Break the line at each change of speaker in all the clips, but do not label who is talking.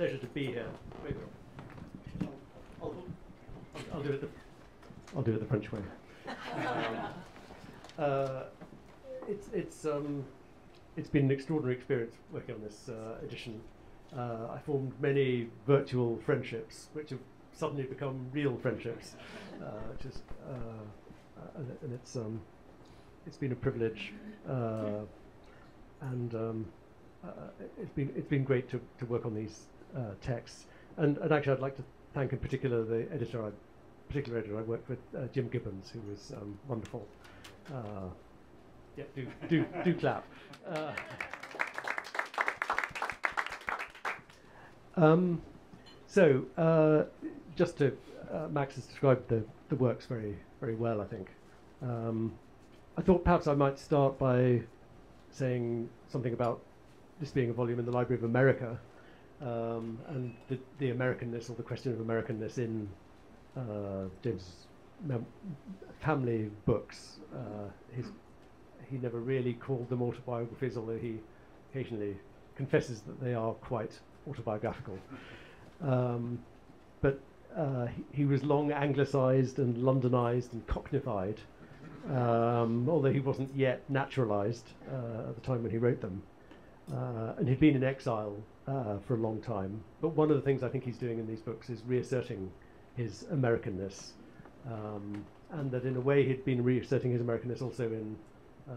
pleasure to be here. I'll, I'll, I'll do it the, I'll do it the French way. Um, uh, it's, it's, um, it's been an extraordinary experience working on this uh, edition. Uh, I formed many virtual friendships, which have suddenly become real friendships, uh, uh, and, and, it's, um, it's been a privilege, uh, and um, it's been it's been great to, to work on these texts. And, and actually, I'd like to thank in particular the editor I particular editor I worked with, uh, Jim Gibbons, who was um, wonderful. Uh, yeah, do, do, do clap. Uh, um, so, uh, just to, uh, Max has described the, the works very, very well, I think. Um, I thought perhaps I might start by saying something about this being a volume in the Library of America um, and the, the Americanness or the question of Americanness in uh, family books. Uh, his, he never really called them autobiographies, although he occasionally confesses that they are quite autobiographical. Um, but uh, he, he, was long anglicized and Londonized and cockneyfied, um, although he wasn't yet naturalized uh, at the time when he wrote them. Uh, and he'd been in exile uh, for a long time. But one of the things I think he's doing in these books is reasserting his Americanness, um, and that in a way he'd been reasserting his Americanness also in uh,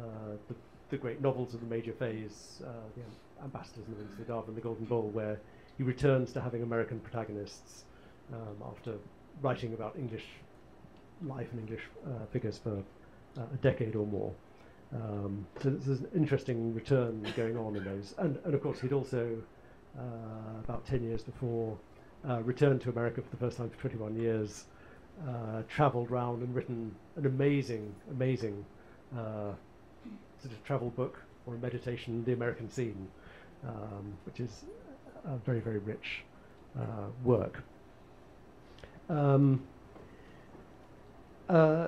the, the, great novels of the major phase, uh, the Ambassadors and the Wings of the and the Golden Bowl, where he returns to having American protagonists um, after writing about English life and English uh, figures for uh, a decade or more. Um, so there's an interesting return going on in those. And, and of course, he'd also, about 10 years before, uh, returned to America for the first time for 21 years, uh, traveled around and written an amazing, amazing uh, sort of travel book or a meditation, The American Scene, um, which is a very, very rich uh, work. Um, uh,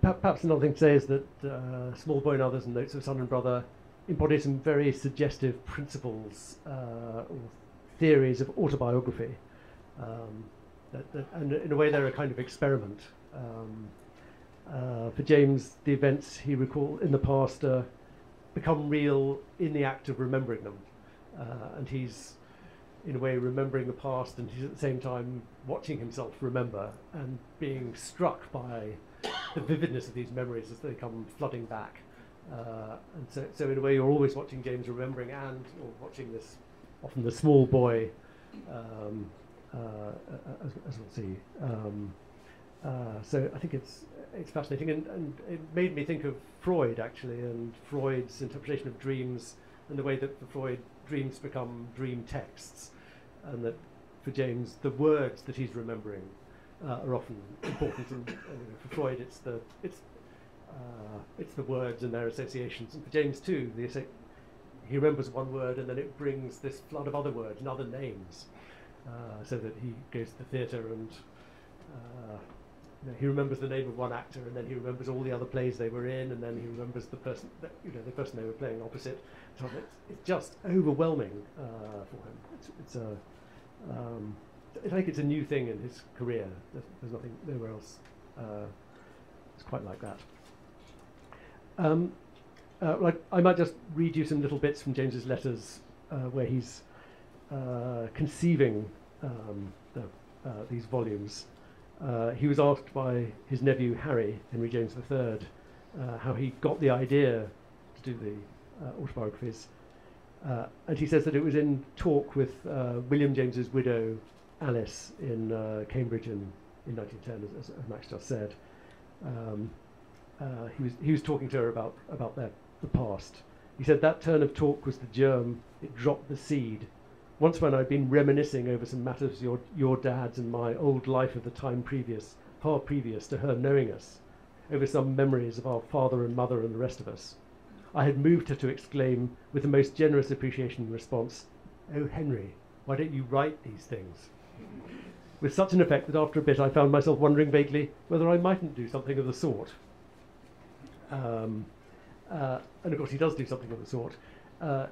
perhaps another thing to say is that uh, Small Boy and Others and Notes of Son and Brother embody some very suggestive principles uh, or theories of autobiography. Um, that, that, and in a way, they're a kind of experiment. Um, uh, for James, the events he recalled in the past uh, become real in the act of remembering them. Uh, and he's, in a way, remembering the past, and he's at the same time watching himself remember and being struck by the vividness of these memories as they come flooding back. Uh, and so, so in a way, you're always watching James remembering and or watching this, often the small boy, um, uh, as, as, we'll see. Um, uh, so I think it's it's fascinating, and, and it made me think of Freud actually, and Freud's interpretation of dreams, and the way that for Freud dreams become dream texts, and that for James the words that he's remembering uh, are often important. And, and for Freud, it's the it's uh, it's the words and their associations. And for James too, the he remembers one word and then it brings this flood of other words and other names, uh, so that he goes to the theatre and uh, you know, he remembers the name of one actor and then he remembers all the other plays they were in and then he remembers the person that, you know the person they were playing opposite. So it's, it's just overwhelming uh, for him. It's, it's a um, it's a new thing in his career. There's, there's nothing nowhere else. Uh, it's quite like that. Um, uh, I, I, might just read you some little bits from James's letters uh, where he's uh, conceiving um, the, uh, these volumes. Uh, he was asked by his nephew Harry, Henry James III, how he got the idea to do the autobiographies. and he says that it was in talk with William James's widow, Alice, in Cambridge in, in 1910, as, as, Max just said. Um, uh, he was he was talking to her about about their the past. He said that turn of talk was the germ. It dropped the seed. Once when I'd been reminiscing over some matters your your dad's and my old life of the time previous, far previous to her knowing us, over some memories of our father and mother and the rest of us, I had moved her to exclaim with the most generous appreciation in response, "Oh Henry, why don't you write these things?" With such an effect that after a bit I found myself wondering vaguely whether I mightn't do something of the sort. Um, uh, and of course, he does do something of the sort. Uh,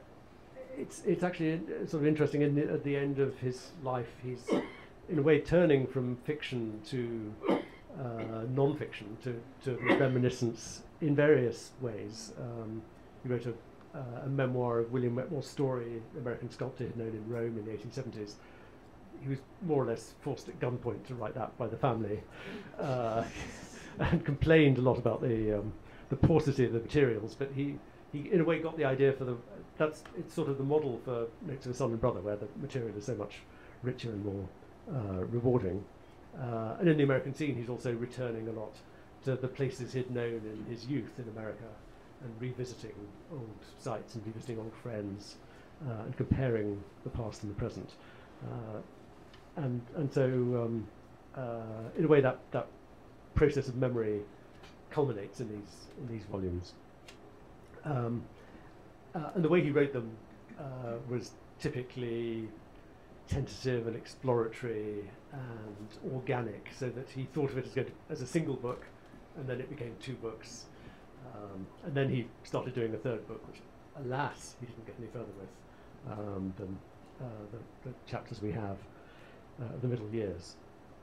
it's it's actually uh, sort of interesting. In at the end of his life, he's in a way turning from fiction to uh, non-fiction to, to reminiscence in various ways. Um, he wrote a, uh, a, memoir of William Wetmore Story, American sculptor known in Rome in the 1870s. He was more or less forced at gunpoint to write that by the family, uh, and complained a lot about the um, the paucity of the materials. But he, he in a way got the idea for the that's it's sort of the model for Notes of a Son and Brother, where the material is so much richer and more uh, rewarding. Uh, and in the American scene, he's also returning a lot to the places he'd known in his youth in America and revisiting old sites and revisiting old friends uh, and comparing the past and the present. Uh, and, and so, um, uh, in a way, that, that process of memory culminates in these, in these volumes. Um, uh, and the way he wrote them uh, was typically tentative and exploratory and organic, so that he thought of it as, to, as a single book, and then it became two books. Um, and then he started doing a third book, which, alas, he didn't get any further with um, than uh, the, the, chapters we have uh, the middle years.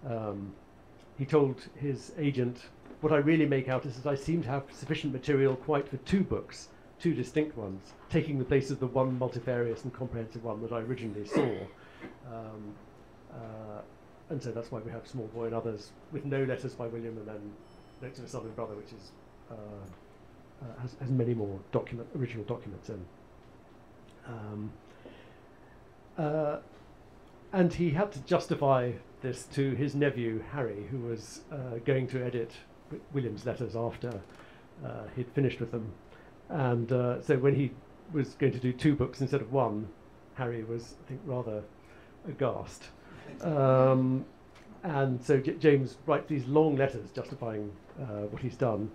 Um, he told his agent, What I really make out is that I seem to have sufficient material quite for two books, two distinct ones, taking the place of the one multifarious and comprehensive one that I originally saw. Um, uh, and so that's why we have Small Boy and others with no letters by William and then Notes of a and Brother, which is uh, uh, has, has, many more document original documents in. Um, uh, and he had to justify this to his nephew Harry, who was uh, going to edit William's letters after uh, he'd finished with them. And uh, so when he was going to do two books instead of one, Harry was, I think, rather aghast. Um, and so J- James writes these long letters justifying uh, what he's done.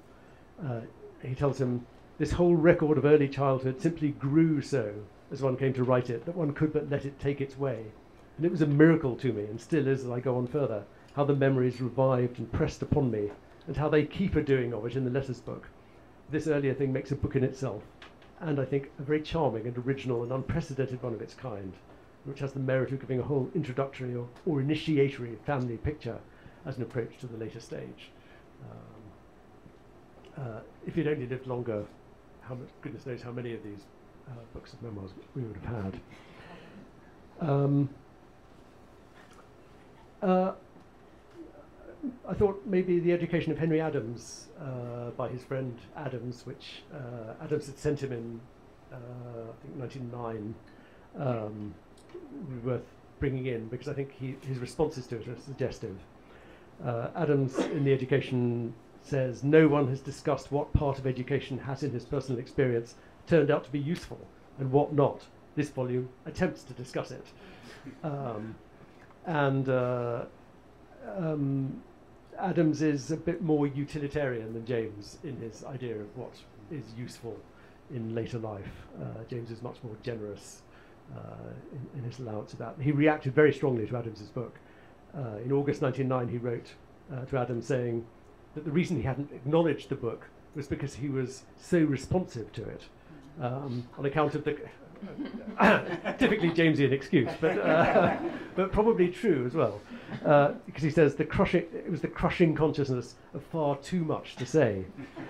Uh, he tells him, This whole record of early childhood simply grew so as one came to write it that one could but let it take its way. And it was a miracle to me, and still is as I go on further, how the memories revived and pressed upon me, and how they keep a doing of it in the letters book. This earlier thing makes a book in itself, and I think a very charming and original and unprecedented one of its kind which has the merit of giving a whole introductory or, or initiatory family picture as an approach to the later stage. Um, uh, if he'd only lived longer, how much, goodness knows how many of these uh, books of memoirs we would have had. Um, uh, I thought maybe the education of Henry Adams uh, by his friend Adams, which uh, Adams had sent him in, uh, I think, 1909. Um, worth bringing in because I think he, his responses to it are suggestive. Uh, Adams in the education says no one has discussed what part of education has in his personal experience turned out to be useful and what not. This volume attempts to discuss it. Um, and uh, um, Adams is a bit more utilitarian than James in his idea of what is useful in later life. Uh, James is much more generous uh, in, in, his allowance of that. He reacted very strongly to Adams's book. Uh, in August 1909, he wrote uh, to Adams saying that the reason he hadn't acknowledged the book was because he was so responsive to it um, on account of the typically Jamesian excuse, but uh, but probably true as well, uh, because he says the crushing it was the crushing consciousness of far too much to say.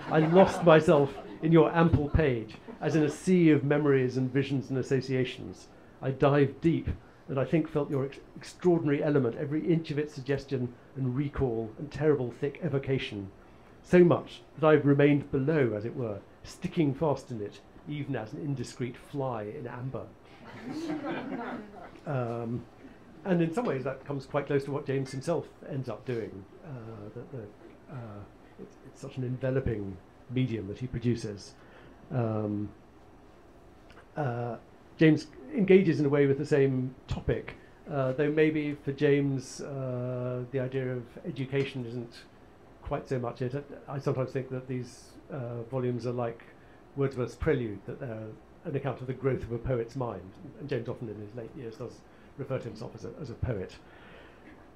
I lost myself in your ample page, as in a sea of memories and visions and associations. I dived deep, and I think felt your ex- extraordinary element, every inch of its suggestion and recall and terrible thick evocation, so much that I've remained below, as it were, sticking fast in it, even as an indiscreet fly in amber. um, and in some ways, that comes quite close to what James himself ends up doing. Uh, that the, uh, it's, it's, such an enveloping medium that he produces. Um, uh, James engages in a way with the same topic, uh, though maybe for James uh, the idea of education isn't quite so much it. I sometimes think that these uh, volumes are like Wordsworth's Prelude, that they're an account of the growth of a poet's mind. And James often in his late years does refer to himself as a, as a poet.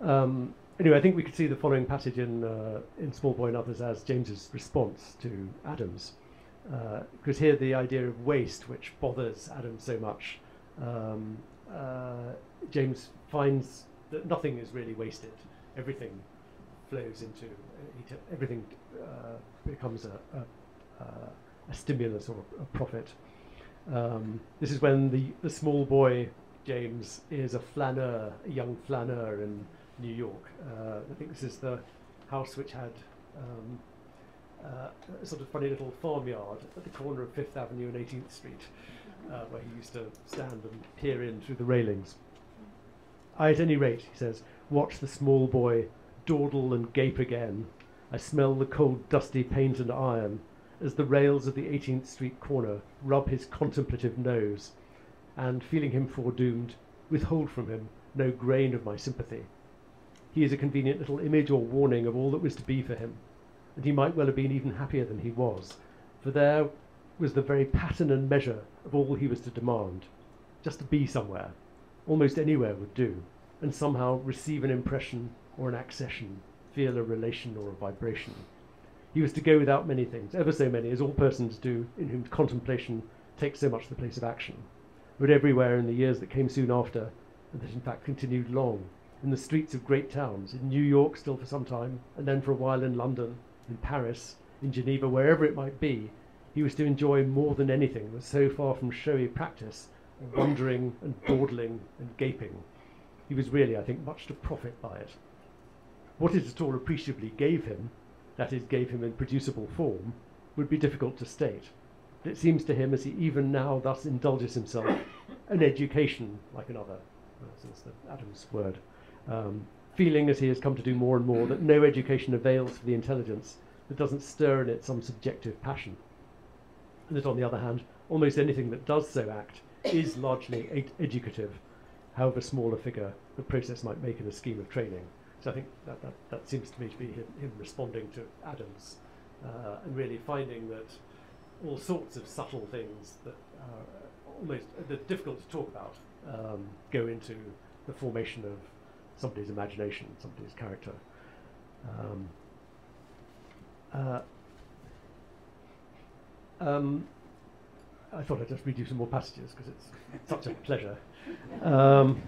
Um, anyway, I think we could see the following passage in, uh, in Small Boy and Others as James's response to Adams. Because uh, here the idea of waste, which bothers Adams so much, Um, uh, James finds that nothing is really wasted. Everything flows into uh, everything uh, becomes a, a, a, stimulus or a profit. Um, this is when the, the small boy James is a flaneur, a young flaneur in New York. Uh, I think this is the house which had um, uh, a sort of funny little farmyard at the corner of Fifth Avenue and 18th Street, uh, where he used to stand and peer in through the railings. I, at any rate, he says, watch the small boy dawdle and gape again. I smell the cold, dusty paint and iron as the rails of the 18th Street corner rub his contemplative nose, and, feeling him foredoomed, withhold from him no grain of my sympathy. He is a convenient little image or warning of all that was to be for him, and he might well have been even happier than he was, for there was the very pattern and measure of all he was to demand. Just to be somewhere, almost anywhere would do, and somehow receive an impression or an accession, feel a relation or a vibration. He was to go without many things, ever so many, as all persons do, in whom contemplation takes so much the place of action. But everywhere in the years that came soon after, and that in fact continued long, in the streets of great towns, in New York still for some time, and then for a while in London, in Paris, in Geneva, wherever it might be, he was to enjoy more than anything was so far from showy practice, wondering and dawdling and gaping. He was really, I think, much to profit by it. What it at all appreciably gave him, that is, gave him in producible form, would be difficult to state. But it seems to him, as he even now thus indulges himself, an education like another, since the Adams word, um, feeling as he has come to do more and more that no education avails for the intelligence that doesn't stir in it some subjective passion. And that on the other hand, almost anything that does so act is largely ed- educative, however small a figure the process might make in a scheme of training. So I think that, that, that seems to me to be him, him responding to Adams uh, and really finding that all sorts of subtle things that are almost uh, difficult to talk about um, go into the formation of somebody's imagination, somebody's character. Um, uh, um, I thought I'd just read you some more passages because it's such a pleasure. Um,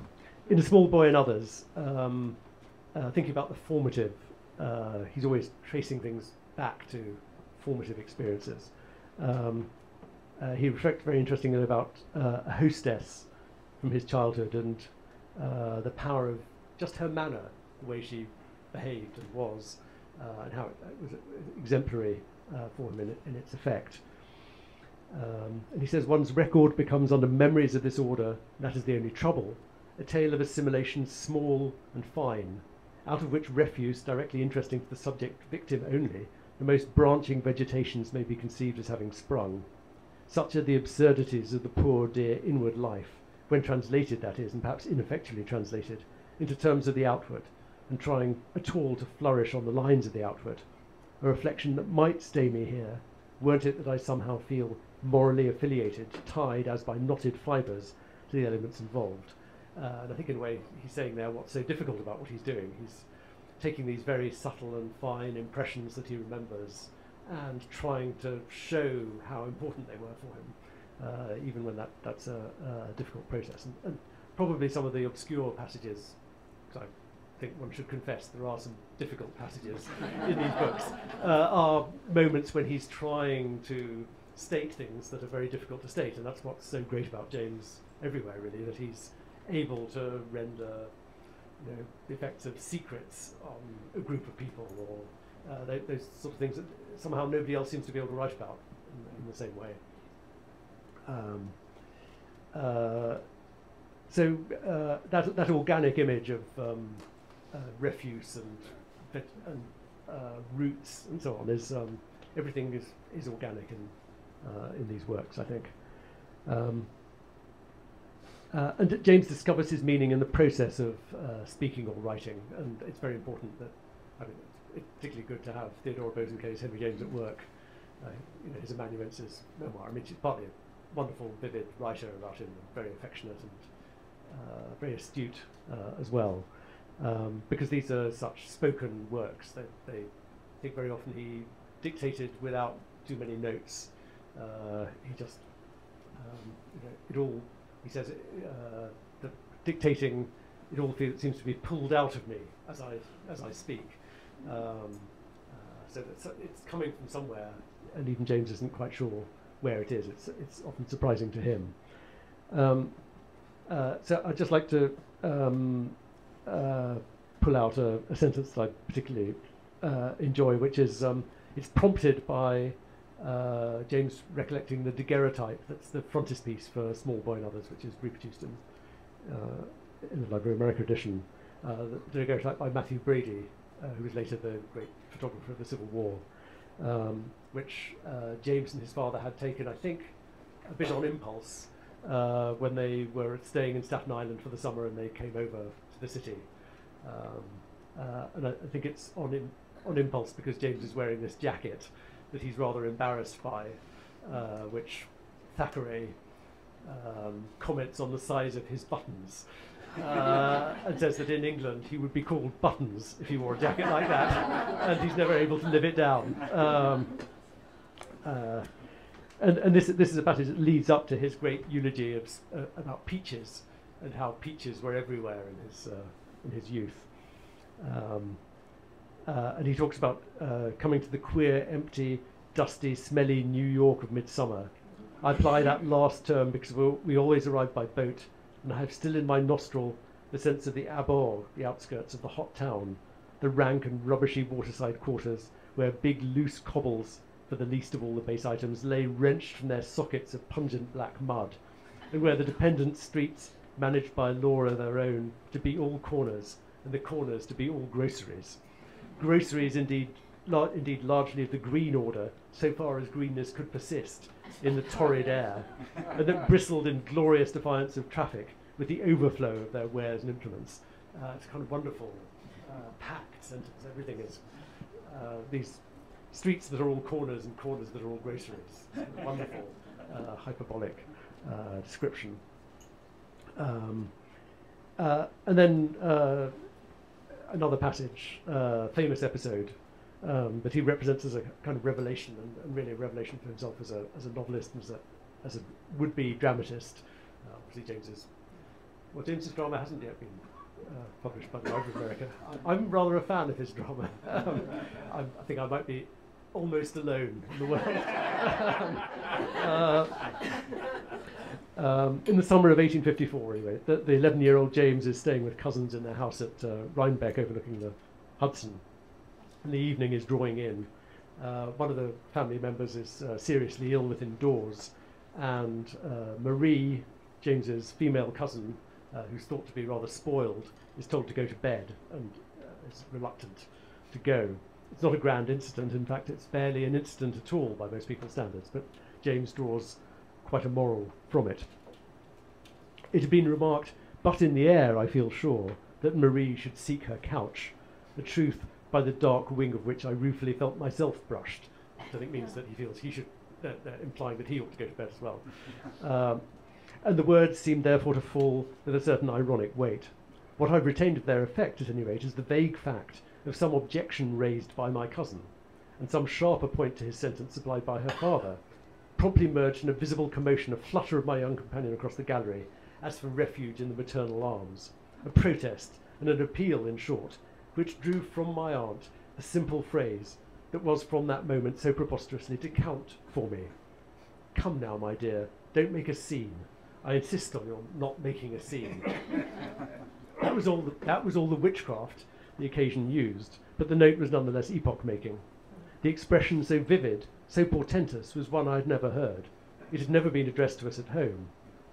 in A Small Boy and Others, um, uh, thinking about the formative, uh, he's always tracing things back to formative experiences. Um, uh, he reflects very interestingly about uh, a hostess from his childhood and uh, the power of just her manner, the way she behaved and was, uh, and how it, it was exemplary uh, for him in, in its effect. Um, and he says one's record becomes under memories of this order, that is the only trouble, a tale of assimilation small and fine, out of which refuse, directly interesting to the subject victim only, the most branching vegetations may be conceived as having sprung. Such are the absurdities of the poor dear inward life, when translated, that is, and perhaps ineffectually translated, into terms of the outward, and trying at all to flourish on the lines of the outward. A reflection that might stay me here, weren't it that I somehow feel morally affiliated, tied as by knotted fibres to the elements involved. Uh, and I think in a way he's saying there what's so difficult about what he's doing. He's taking these very subtle and fine impressions that he remembers and trying to show how important they were for him, uh, even when that, that's a, a difficult process. And, and, probably some of the obscure passages because I think one should confess there are some difficult passages in these books, uh, are moments when he's trying to state things that are very difficult to state, and that's what's so great about James everywhere, really, that he's able to render you know, the effects of secrets on a group of people or uh, those, sort of things that somehow nobody else seems to be able to write about in, in the same way. Um, uh, so uh, that that organic image of um, uh, refuse and and uh, roots and so on is um, everything is is organic in uh, in these works, I think. Uh, and James discovers his meaning in the process of uh, speaking or writing, and it's very important that I mean it's particularly good to have Theodora Bosanquet's Henry James at work. you know, his amanuensis memoir. I mean, she's partly a wonderful, vivid writer about him, very affectionate and uh, very astute uh, as well, um, because these are such spoken works. They, they I think very often he dictated without too many notes. Uh, he just, um, you know, it all he says uh, the dictating it all seems to be pulled out of me as I as I speak. Um, uh, so it's, it's coming from somewhere, and even James isn't quite sure where it is. It's it's often surprising to him. Um, uh, so I'd just like to um, uh, pull out a, a, sentence that I particularly uh, enjoy, which is um, it's prompted by uh, James recollecting the daguerreotype. That's the frontispiece for Small Boy and Others, which is reproduced in, uh, in the Library of America edition. Uh, the daguerreotype by Mathew Brady, uh, who was later the great photographer of the Civil War, um, which uh, James and his father had taken, I think, a bit on impulse uh, when they were staying in Staten Island for the summer and they came over to the city. Um, and I, I, think it's on, on impulse because James is wearing this jacket that he's rather embarrassed by, uh, which Thackeray um, comments on the size of his buttons. Uh, and says that in England he would be called Buttons if he wore a jacket like that, and he's never able to live it down. Um, uh, and, and this, this is a passage that leads up to his great eulogy of, uh, about peaches and how peaches were everywhere in his, uh, in his youth. Um, uh, and he talks about uh, coming to the queer, empty, dusty, smelly New York of midsummer. I apply that last term because we always arrive by boat, and I have still in my nostril the sense of the Abor, the outskirts of the hot town, the rank and rubbishy waterside quarters, where big loose cobbles, for the least of all the base items, lay wrenched from their sockets of pungent black mud, and where the dependent streets, managed by law of their own, to be all corners, and the corners to be all groceries groceries indeed, lar- indeed largely of the green order, so far as greenness could persist in the torrid air, and that bristled in glorious defiance of traffic with the overflow of their wares and implements. Uh, it's kind of wonderful, uh, packed sentence. Everything is uh, these streets that are all corners and corners that are all groceries. wonderful, uh, hyperbolic uh, description. Um, uh, and then another passage, uh, famous episode um, that he represents as a kind of revelation and, and, really a revelation for himself as a, as a novelist and as a, as a would-be dramatist. Uh, obviously, James's well, James's drama hasn't yet been uh, published by the Library of America. I, am rather a fan of his drama. um, I, I, think I might be almost alone in the world. uh, um, in the summer of 1854, anyway, the 11 year old James is staying with cousins in their house at uh, Rhinebeck overlooking the Hudson. And the evening is drawing in. Uh, one of the family members is uh, seriously ill within doors, and uh, Marie, James's female cousin, uh, who's thought to be rather spoiled, is told to go to bed and uh, is reluctant to go. It's not a grand incident, in fact, it's barely an incident at all by most people's standards, but James draws quite a moral from it. It had been remarked, but in the air, I feel sure, that Marie should seek her couch, a truth by the dark wing of which I ruefully felt myself brushed. I think means that he feels he should, uh, uh, implying that he ought to go to bed as well. Um, and the words seemed therefore to fall with a certain ironic weight. What I've retained of their effect, at any rate, is the vague fact of some objection raised by my cousin, and some sharper point to his sentence supplied by her father, promptly merged in a visible commotion, a flutter of my young companion across the gallery, as for refuge in the maternal arms. A protest, and an appeal, in short, which drew from my aunt a simple phrase that was from that moment so preposterously to count for me. Come now, my dear, don't make a scene. I insist on your not making a scene. that was all. The, that was all the witchcraft the occasion used, but the note was nonetheless epoch-making. The expression so vivid so portentous was one I had never heard. It had never been addressed to us at home.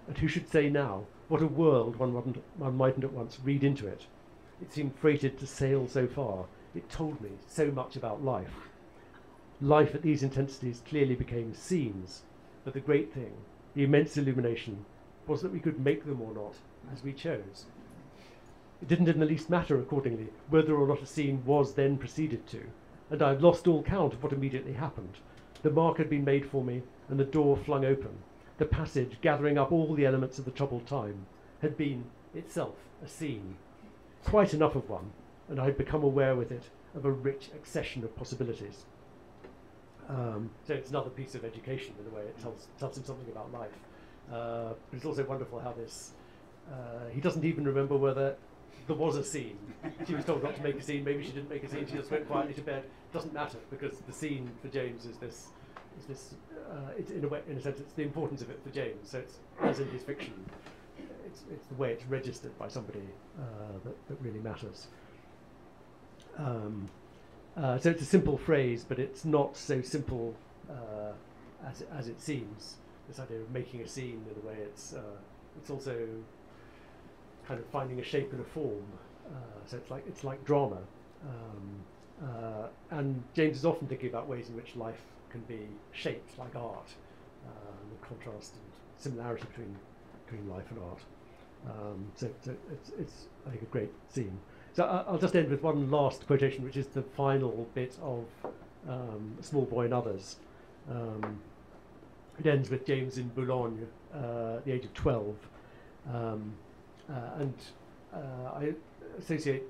And who should say now, what a world one, one mightn't at once read into it. It seemed freighted to sail so far. It told me so much about life. Life at these intensities clearly became scenes, but the great thing, the immense illumination, was that we could make them or not, as we chose. It didn't in the least matter, accordingly, whether or not a scene was then proceeded to, and I had lost all count of what immediately happened. The mark had been made for me, and the door flung open. The passage, gathering up all the elements of the troubled time, had been itself a scene. Quite enough of one, and I had become aware with it of a rich accession of possibilities. Um, so it's another piece of education in a way. It tells, tells him something about life. Uh, but it's also wonderful how this, uh, he doesn't even remember whether there was a scene. She was told not to make a scene, maybe she didn't make a scene, she just went quietly to bed. Doesn't matter because the scene for James is this, is this uh, it's in a way, in a sense, it's the importance of it for James. So it's, as in his fiction, it's, it's the way it's registered by somebody uh, that, that really matters. Um, uh, so it's a simple phrase, but it's not so simple uh, as, as it seems. This idea of making a scene in a way, it's, uh, it's also kind of finding a shape and a form. Uh, so it's like, it's like drama. Um, uh, and James is often thinking about ways in which life can be shaped like art, the contrast and similarity between, between life and art. Um, so, so it's, it's, I think, a great scene. So I, will just end with one last quotation, which is the final bit of um, Small Boy and Others. Um, it ends with James in Boulogne, uh, at the age of 12. Um, and uh, I associate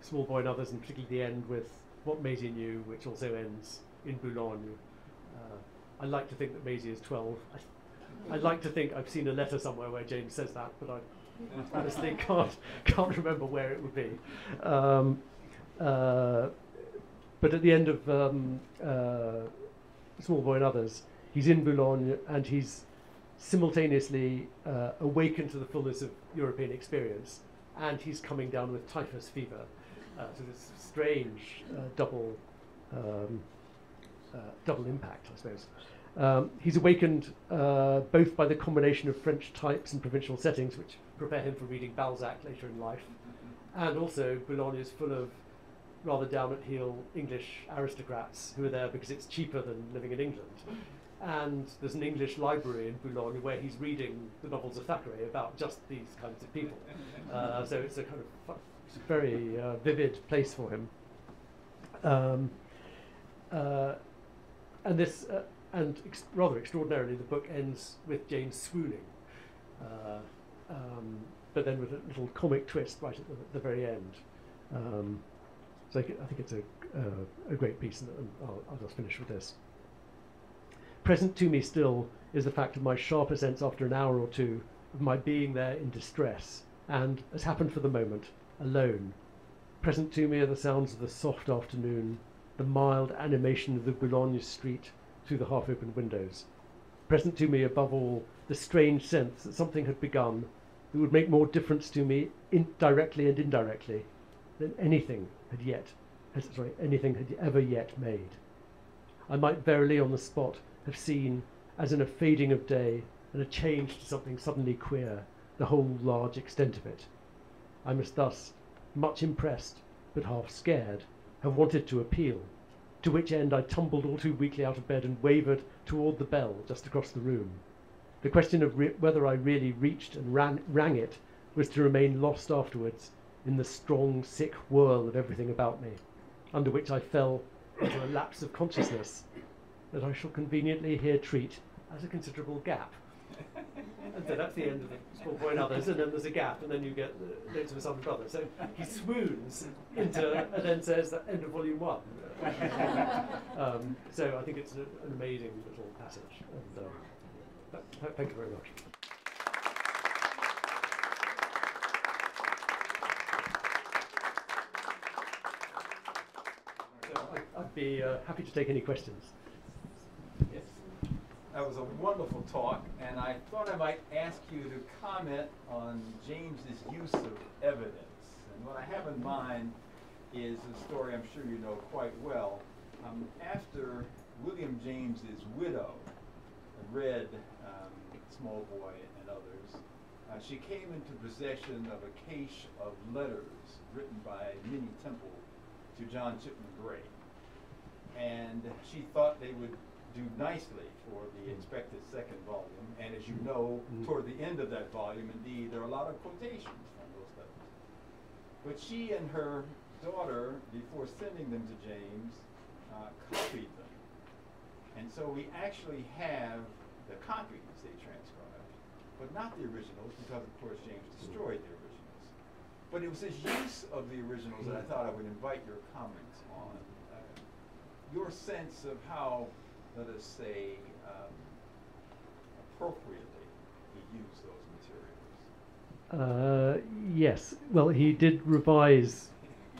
Small Boy and Others, and particularly the end, with What Maisie Knew, which also ends in Boulogne. Uh, I like to think that Maisie is 12. I, I'd like to think I've seen a letter somewhere where James says that, but I honestly can't can't remember where it would be. Um, uh, but at the end of um, uh, Small Boy and Others, he's in Boulogne and he's simultaneously uh, awakened to the fullness of European experience, and he's coming down with typhus fever. Uh, so this strange uh, double um, uh, double impact, I suppose. Um, he's awakened uh, both by the combination of French types and provincial settings, which prepare him for reading Balzac later in life, and also Boulogne is full of rather down at heel English aristocrats who are there because it's cheaper than living in England. And there's an English library in Boulogne where he's reading the novels of Thackeray about just these kinds of people. Uh, so it's a kind of very uh, vivid place for him. Um, uh, and this uh, and ex- rather extraordinarily, the book ends with James swooning, uh, um, but then with a little comic twist right at the, the very end. Um, so I, I, think it's a, uh, a great piece, and I'll, I'll, just finish with this. Present to me still is the fact of my sharper sense after an hour or two of my being there in distress, and, as happened for the moment, alone. Present to me are the sounds of the soft afternoon, the mild animation of the Boulogne street, through the half open windows. Present to me, above all, the strange sense that something had begun that would make more difference to me directly and indirectly than anything had yet, sorry, anything had ever yet made. I might verily on the spot have seen, as in a fading of day and a change to something suddenly queer, the whole large extent of it. I must thus, much impressed, but half scared, have wanted to appeal to which end I tumbled all too weakly out of bed and wavered toward the bell just across the room. The question of whether I really reached and ran- rang it was to remain lost afterwards in the strong, sick whirl of everything about me, under which I fell into a lapse of consciousness that I shall conveniently here treat as a considerable gap and so that's the end of the Small Boy and Others, and then there's a gap, and then you get the Notes of a Son and Brother. So he swoons into, and then says, the end of volume one. um, so I think it's a, an amazing little passage, and uh, th- thank you very much. So I, I'd be uh, happy to take any questions.
That was a wonderful talk, and I thought I might ask you to comment on James's use of evidence. And what I have in mind is a story I'm sure you know quite well. Um, after William James's widow read um, Small Boy and others, uh, she came into possession of a cache of letters written by Minnie Temple to John Chipman Gray. And she thought they would do nicely for the expected second volume. And as you know, mm-hmm. toward the end of that volume, indeed, there are a lot of quotations from those letters. But she and her daughter, before sending them to James, uh, copied them. And so we actually have the copies they transcribed, but not the originals, because of course James destroyed the originals. But it was his use of the originals that I thought I would invite your comments on. Uh, your sense of how, let us say, um, appropriately he use those materials?
Uh, yes. Well, he did revise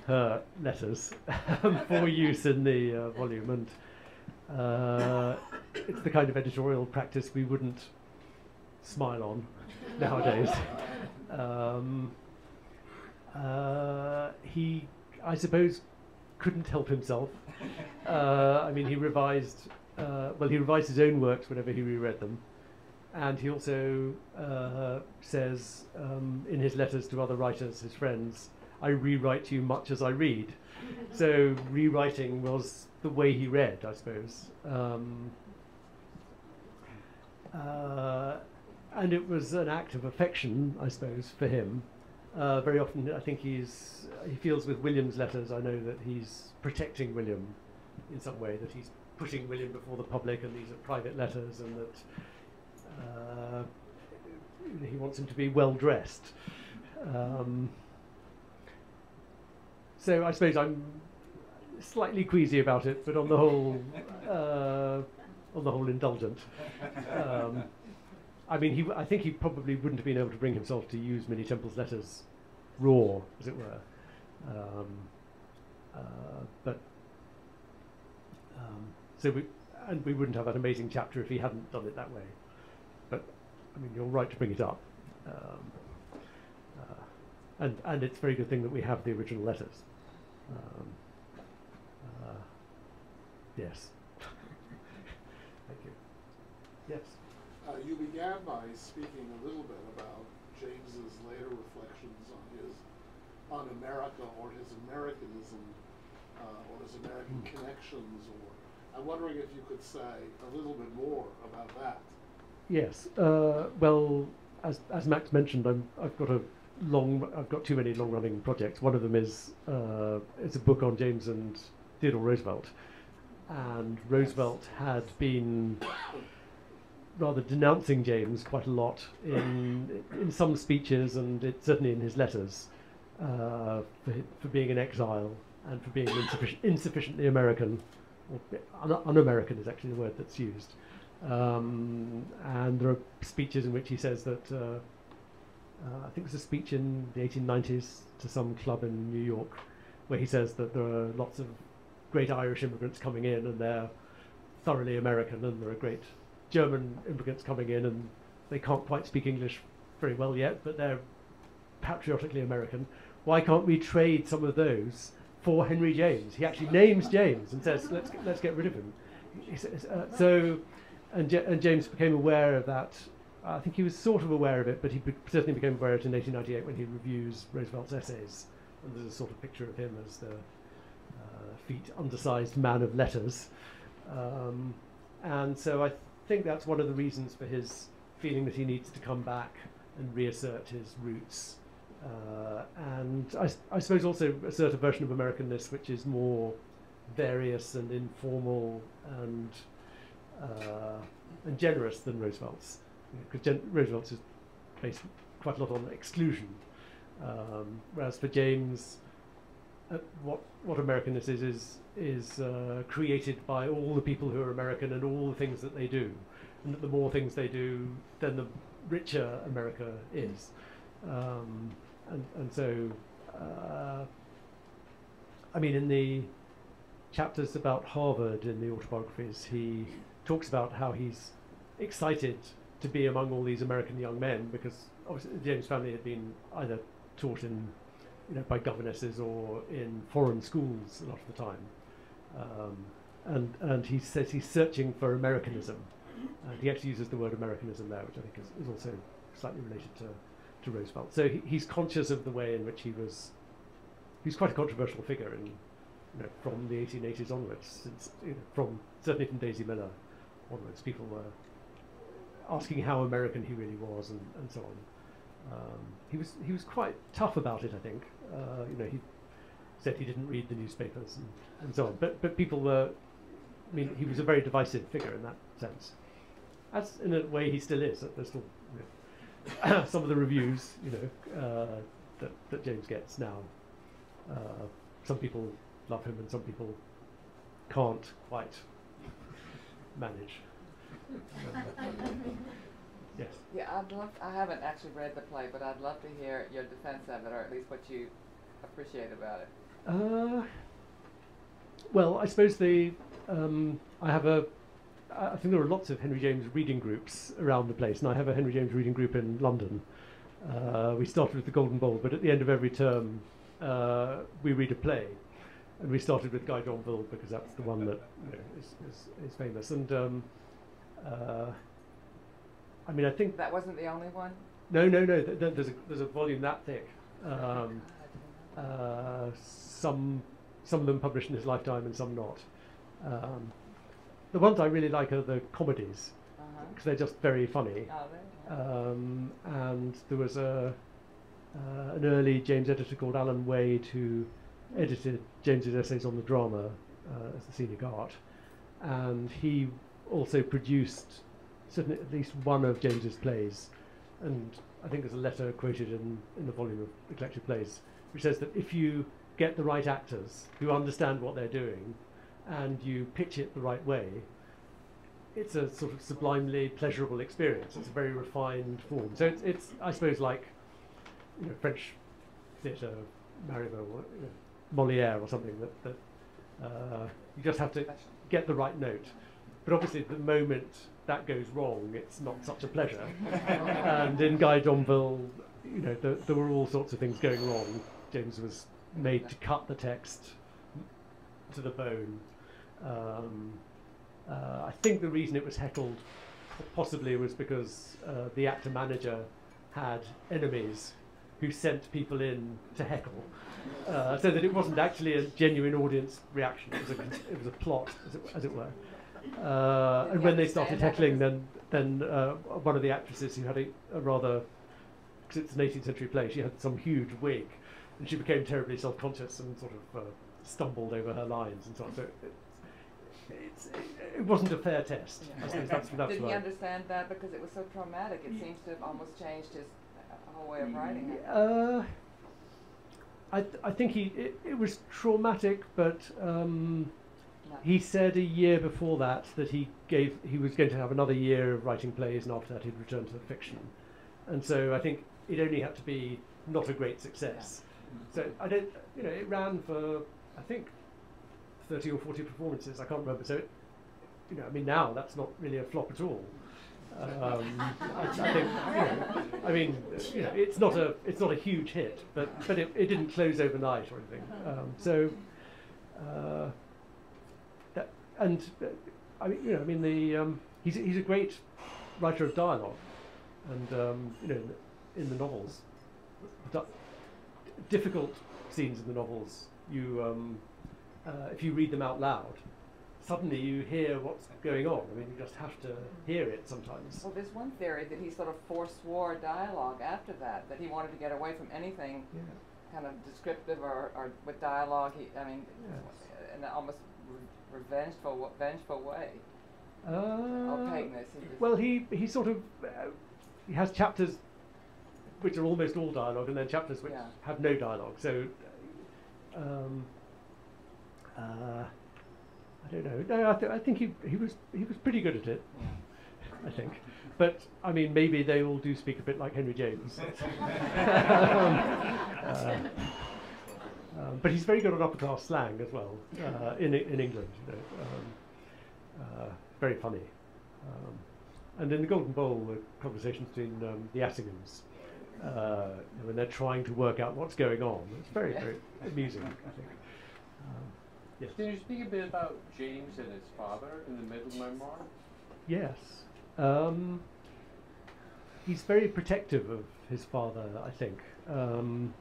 her letters for use in the uh, volume, and uh, it's the kind of editorial practice we wouldn't smile on nowadays. Um, uh, he, I suppose, couldn't help himself. Uh, I mean, he revised, uh, well, he revised his own works whenever he reread them. And he also uh, says um, in his letters to other writers, his friends, I rewrite you much as I read. so rewriting was the way he read, I suppose. Um, uh, and it was an act of affection, I suppose, for him. Uh, very often, I think he's he feels with William's letters. I know that he's protecting William in some way. That he's putting William before the public, and these are private letters, and that uh, he wants him to be well dressed. Um, so I suppose I'm slightly queasy about it, but on the whole, uh, on the whole, indulgent. Um, I mean, he, I think he probably wouldn't have been able to bring himself to use Minnie Temple's letters raw, as it were. Um, uh, but um, so we, and we wouldn't have that amazing chapter if he hadn't done it that way. But I mean, you're right to bring it up. Um, uh, and and it's a very good thing that we have the original letters. Um, uh, yes. Thank you. Yes.
Uh, you began by speaking a little bit about James's later reflections on his on America or his Americanism uh, or his American
Hmm.
connections. Or I'm wondering if you could say a little bit more about that.
Yes. Uh, well, as as Max mentioned, I'm, I've got a long. I've got too many long-running projects. One of them is uh, it's a book on James and Theodore Roosevelt, and Roosevelt had been rather denouncing James quite a lot in in some speeches and it, certainly in his letters uh, for, for being in exile and for being insuffic- insufficiently American. Un-American is actually the word that's used. Um, and there are speeches in which he says that uh, uh, I think it was a speech in the 1890s to some club in New York where he says that there are lots of great Irish immigrants coming in and they're thoroughly American, and there are great German immigrants coming in and they can't quite speak English very well yet, but they're patriotically American. Why can't we trade some of those for Henry James? He actually names James and says, "Let's let's get rid of him." Uh, so, and, and James became aware of that. I think he was sort of aware of it, but he be- certainly became aware of it in 1898 when he reviews Roosevelt's essays. And there's a sort of picture of him as the uh, feet undersized man of letters. Um, and so I think that's one of the reasons for his feeling that he needs to come back and reassert his roots. Uh, and I suppose also a version of Americanness which is more various and informal and uh, and generous than Roosevelt's. Because gen- Roosevelt's is based quite a lot on exclusion, um, whereas for James, uh, what what Americanness is is is uh, created by all the people who are American and all the things that they do, and that the more things they do, then the richer America is, um, and and so, uh, I mean, in the chapters about Harvard in the autobiographies, he talks about how he's excited to be among all these American young men because obviously the James family had been either taught in, you know, by governesses or in foreign schools a lot of the time. Um, and, and he says he's searching for Americanism. And he actually uses the word Americanism there, which I think is, is also slightly related to, to Roosevelt. So he, he's conscious of the way in which he was, he's quite a controversial figure in, you know, from the 1880s onwards, since, you know, from, certainly from Daisy Miller onwards, people were asking how American he really was and, and so on. Um, he was he was quite tough about it, I think. Uh, you know, he said he didn't read the newspapers and, and so on. But but people were, I mean, he was a very divisive figure in that sense. As in a way he still is. There's still you know, some of the reviews, you know, uh, that that James gets now. Uh, some people love him and some people can't quite manage. yes.
Yeah, I'd love, I haven't actually read the play, but I'd love to hear your defense of it, or at least what you appreciate about it.
Uh, well, I suppose the um, I have a. I think there are lots of Henry James reading groups around the place, and I have a Henry James reading group in London. Uh, we started with the Golden Bowl, but at the end of every term, uh, we read a play, and we started with Guy Domville because that's the one that you know, is, is, is famous. And um, uh, I mean, I think
That wasn't the only one?
no, no, no. Th- th- there's a there's a volume that thick. Um, uh, some some of them published in his lifetime and some not. Um, the ones I really like are the comedies
Uh-huh.
because they're just very funny.
Oh.
Um, and there was a uh, an early James editor called Allan Wade who edited James's essays on the drama uh, as the scenic art, and he also produced certainly at least one of James's plays, and I think there's a letter quoted in, in the volume of the collected plays, which says that if you get the right actors who understand what they're doing, and you pitch it the right way, it's a sort of sublimely pleasurable experience. It's a very refined form. So it's, it's I suppose, like you know, French theatre, Marivaux, or you know, Molière, or something that, that uh, you just have to get the right note. But obviously, the moment that goes wrong, it's not such a pleasure. and in Guy Domville, you know, there, there were all sorts of things going wrong. James was made to cut the text to the bone. Um, uh, I think the reason it was heckled possibly was because uh, the actor manager had enemies who sent people in to heckle, uh, so that it wasn't actually a genuine audience reaction. It was a, it was a plot, as it, as it were. Uh, and when they started heckling, then then uh, one of the actresses who had a, a rather, because it's an 18th century play, she had some huge wig, and she became terribly self-conscious and sort of uh, stumbled over her lines and so on. So it, it, it wasn't a fair test. I
Yeah.
suppose that's, that's
Did he understand that because it was so traumatic? It seems to have almost changed his uh, whole way of writing it.
Uh, I, th- I think he it, it was traumatic, but um,
No.
he said a year before that that he gave he was going to have another year of writing plays, and after that he'd return to the fiction. And so I think it only had to be not a great success. So I don't, you know, it ran for I think thirty or forty performances. I can't remember. So, it, you know, I mean now that's not really a flop at all. Um, I, I think, you know, I mean, you know, it's not a it's not a huge hit, but but it, it didn't close overnight or anything. Um, so, uh, that, and uh, I mean, you know, I mean the um, he's he's a great writer of dialogue, and um, you know, in the, in the novels, difficult scenes in the novels, you um, uh, if you read them out loud, suddenly you hear what's going on. I mean, you just have to hear it sometimes.
Well, there's one theory that he sort of forswore dialogue after that, that he wanted to get away from anything
Yeah.
kind of descriptive or, or with dialogue. He, I mean,
Yes.
in an almost re- revengeful, vengeful way.
Uh,
Opaqueness, he
well, he he sort of uh, he has chapters which are almost all dialogue, and then chapters which
Yeah.
have no dialogue. So, um, uh, I don't know. No, I, th- I think he he was he was pretty good at it. I think, but I mean, maybe they all do speak a bit like Henry James. um, uh, um, but he's very good on upper class slang as well uh, in in England. You know, um, uh, very funny. Um, and in the Golden Bowl, the conversations between um, the Assinghams, uh, when they're trying to work out what's going on, it's very very amusing. I think. Yes.
Can you speak a bit about James and his father in the middle memoir?
Yes. Um, he's very protective of his father, I think. Um,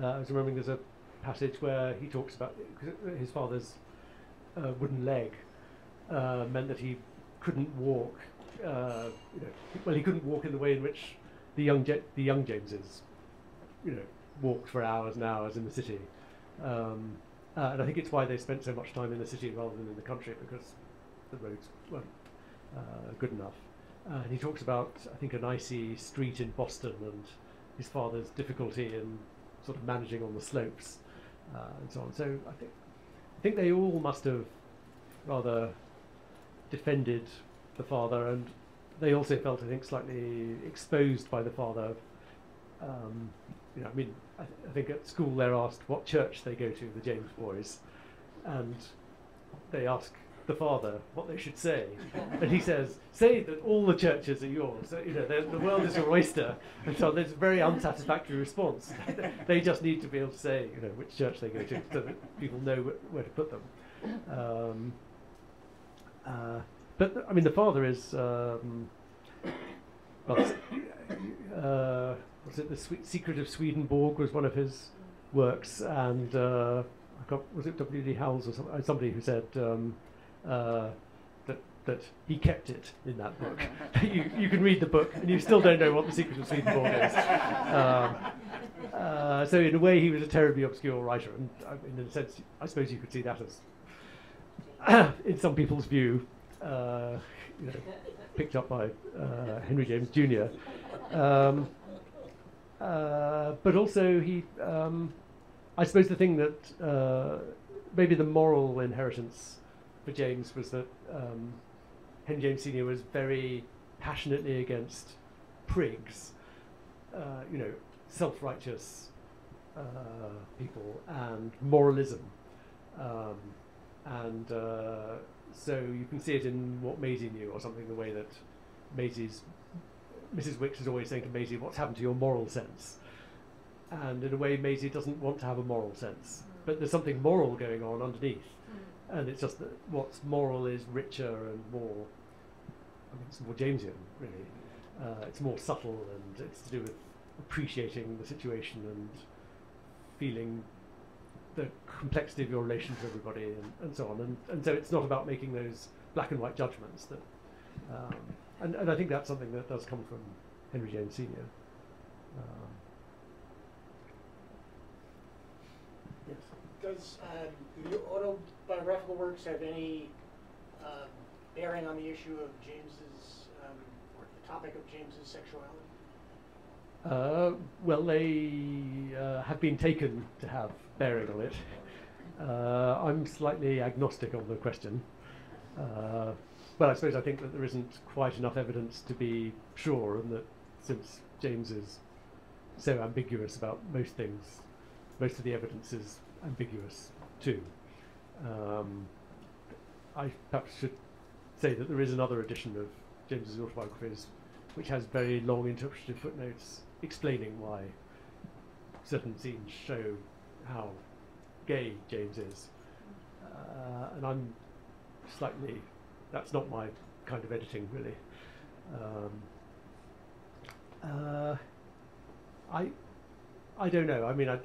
uh, I was remembering there's a passage where he talks about his father's uh, wooden leg uh, meant that he couldn't walk. Uh, you know, well, he couldn't walk in the way in which the young Ja- the young Jameses, you know, walked for hours and hours in the city. Um, uh, and I think it's why they spent so much time in the city rather than in the country because the roads weren't uh, good enough. Uh, and he talks about, I think, an icy street in Boston and his father's difficulty in sort of managing on the slopes uh, and so on. So I think, I think they all must have rather defended the father, and they also felt, I think, slightly exposed by the father. Um, you know, I mean, I, th- I think at school they're asked what church they go to, the James boys, and they ask the father what they should say, and he says, "Say that all the churches are yours. So, you know, the, world is your oyster." And so there's a very unsatisfactory response. they just need to be able to say, you know, which church they go to, so that people know wh- where to put them. Um, uh, but th- I mean, the father is. Um, well, uh, was it the Swe- Secret of Swedenborg was one of his works, and uh, I got, was it W. D. Howells or some, uh, somebody who said um, uh, that that he kept it in that book. you you can read the book and you still don't know what the Secret of Swedenborg is. Um, uh, so in a way, he was a terribly obscure writer, and uh, in a sense, I suppose you could see that as, in some people's view, uh, you know, picked up by uh, Henry James Jr. Um, uh, but also, he, um, I suppose, the thing that uh, maybe the moral inheritance for James was that um, Henry James Sr. was very passionately against prigs, uh, you know, self-righteous uh, people and moralism. Um, and uh, so you can see it in what Maisie knew, or something. The way that Maisie's Mrs. Wix is always saying to Maisie, "What's happened to your moral sense?" And in a way, Maisie doesn't want to have a moral sense, but there's something moral going on underneath, and it's just that what's moral is richer and more. I mean, it's more Jamesian, really. Uh, it's more subtle, and it's to do with appreciating the situation and feeling the complexity of your relation to everybody and, and so on. And, and so it's not about making those black and white judgments that, um, and, and I think that's something that does come from Henry James Sr. Um, yes.
Does um, do your autobiographical works have any um, bearing on the issue of James's um, or the topic of James's sexuality?
Uh, well, they uh, have been taken to have bearing on it. Uh, I'm slightly agnostic on the question. But I suppose I think that there isn't quite enough evidence to be sure, and that since James is so ambiguous about most things, most of the evidence is ambiguous too. Um, I perhaps should say that there is another edition of James's autobiographies which has very long interpretive footnotes explaining why certain scenes show how gay James is. Uh, and I'm slightly, that's not my kind of editing really. Um, uh, I, I don't know. I mean, I,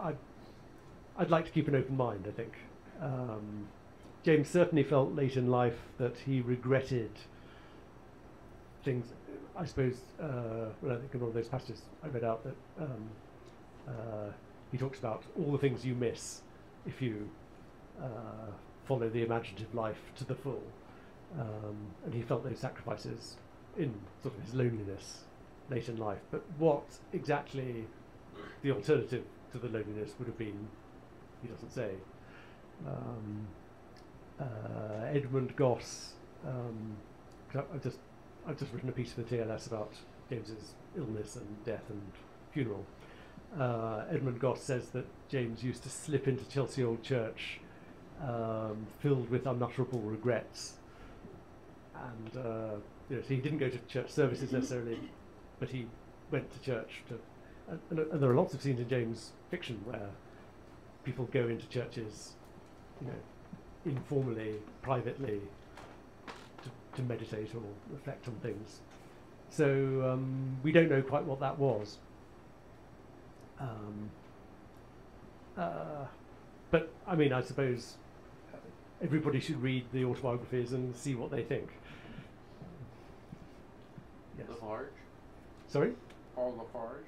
I, I'd like to keep an open mind, I think. Um, James certainly felt late in life that he regretted things. I suppose, uh, well, I think in one of those passages I read out that um, uh, he talks about all the things you miss if you uh, follow the imaginative life to the full. Um, and he felt those sacrifices in sort of his loneliness late in life. But what exactly the alternative to the loneliness would have been, he doesn't say. Um, uh, Edmund Gosse, um, I've just I've just written a piece for the TLS about James's illness and death and funeral. Uh, Edmund Gosse says that James used to slip into Chelsea Old Church um, filled with unutterable regrets. And uh, you know, so he didn't go to church services necessarily, but he went to church. To, and, and, there are lots of scenes in James' fiction where people go into churches, you know, informally, privately, to, to meditate or reflect on things. So um, we don't know quite what that was. Um, uh, but I mean, I suppose everybody should read the autobiographies and see what they think. Yes.
Lafarge,
Sorry?
Paul Lafarge.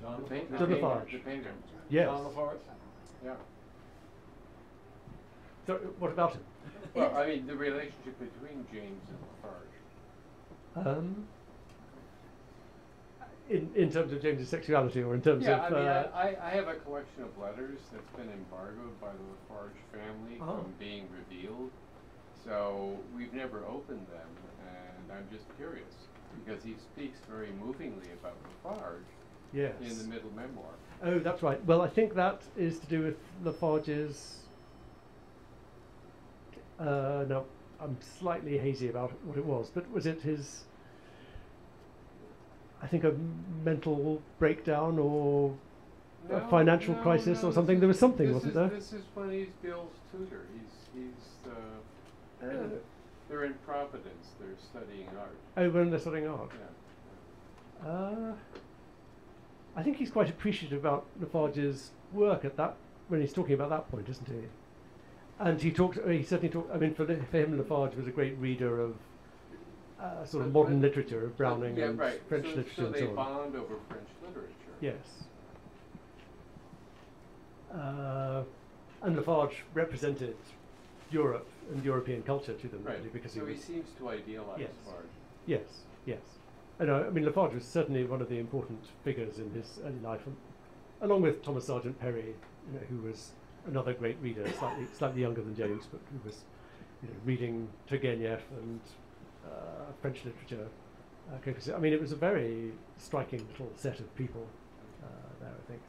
John
The paint- the
John
painter-
Lafarge.
The painter,
Yes.
John LaForest?
yeah.
So, what about him?
Well, I mean, the relationship between James and Lafarge.
Um, in, in terms of James's sexuality or in terms
Yeah, I
of.
mean,
uh,
I, I, I have a collection of letters that's been embargoed by the Lafarge family
Oh.
from being revealed. So we've never opened them, and I'm just curious, because he speaks very movingly about Lafarge
Yes.
in the middle memoir.
Oh, that's right. Well, I think that is to do with Lafarge's. Uh, no, I'm slightly hazy about what it was, but was it his? I think a mental breakdown or a financial
no,
crisis
no,
or something. There was something, wasn't
is-
there?
This is when he's Bill's tutor. He's, he's, uh,
Uh,
they're in Providence, they're studying art.
oh, when they're studying art.
Yeah.
Uh, I think he's quite appreciative about Lafarge's work at that when he's talking about that point, isn't he? And he talked. He certainly talked. I mean, for, for him, Lafarge was a great reader of uh, sort of
But-
modern
but-
literature, of Browning
yeah,
and
right.
French
so,
literature
so
and
they
so on.
bond over French literature.
Yes. Uh, and Lafarge represented Europe and European culture to them,
Right.
really, because
so
he
he seems to idealize
Yes.
Farge.
Yes, yes. And uh, I mean, Lafarge was certainly one of the important figures in his early life, and, along with Thomas Sargent Perry, you know, who was another great reader, slightly slightly younger than James, but who was, you know, reading Turgenev and uh, French literature. Uh, I mean, it was a very striking little set of people uh, there, I think.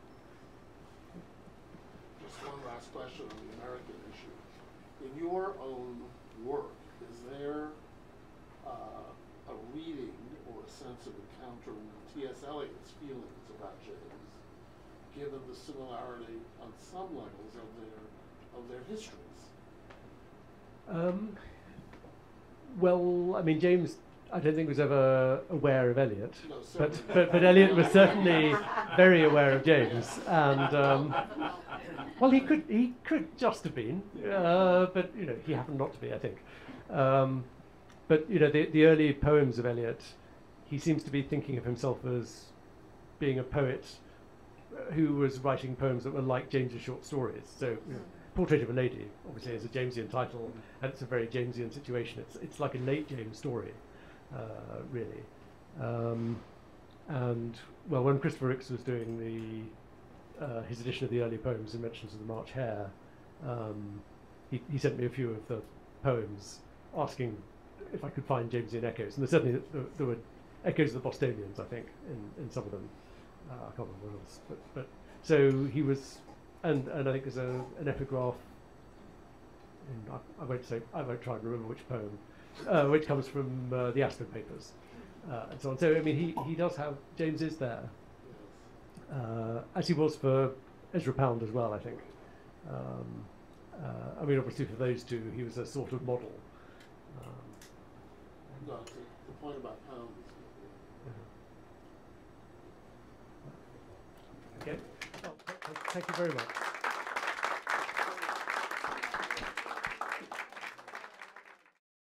Just one last question on the American issue. In your own work, is there uh, a reading or a sense of encounter with T.S. Eliot's feelings about James, given the similarity on some levels of their of their histories?
Um, well, I mean, James, I don't think was ever aware of Eliot,
No,
but, but but Eliot was certainly very aware of James, and um, well, he could he could just have been, uh, but you know, he happened not to be, I think. Um, but you know, the the early poems of Eliot, he seems to be thinking of himself as being a poet who was writing poems that were like James's short stories. So, you know, Portrait of a Lady obviously is a Jamesian title, and it's a very Jamesian situation. It's it's like a late James story, uh, really. Um, and well, when Christopher Ricks was doing the uh, his edition of the early poems and mentions of the March Hare, um, he, he sent me a few of the poems, asking if I could find Jamesian echoes, and there certainly there, there were echoes of the Bostonians, I think, in, in some of them. Uh, I can't remember what else, but but so he was, and and I think there's a, an epigraph. I, I won't say I won't try and remember which poem, uh, which comes from uh, the Aspern Papers, uh, and so on. So I mean, he he does have James is there. Uh, as he was for Ezra Pound as well, I think. Um, uh, I mean, obviously for those two, he was a sort of model. Um,
No, the, the point about Pound is good.
Okay. Th- thank you very much.